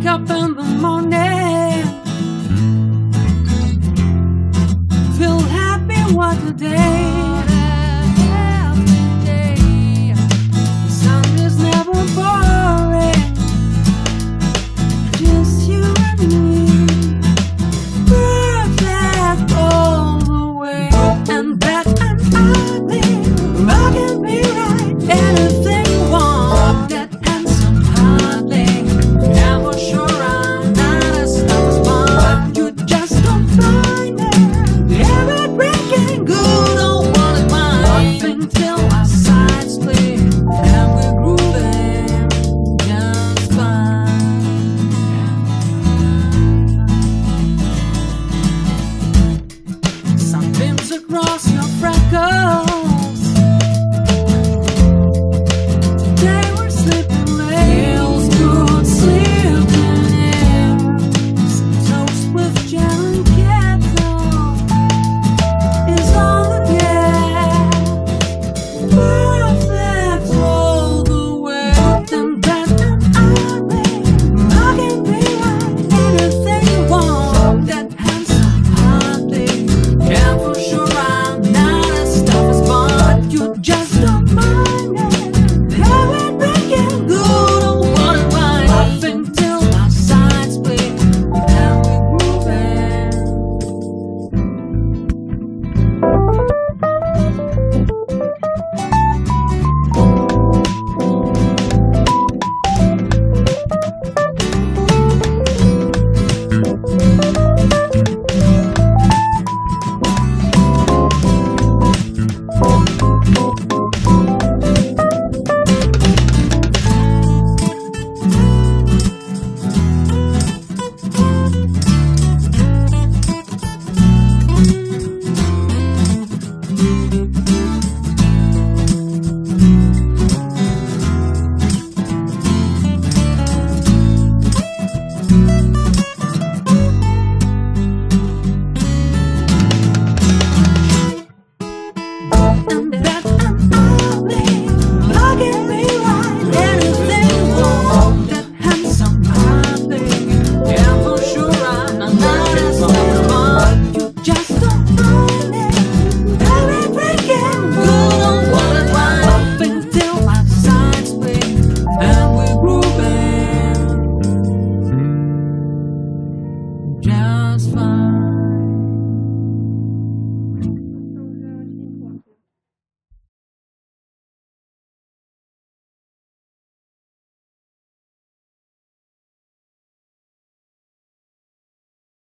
wake up in the morning. Feel happy what a day. go.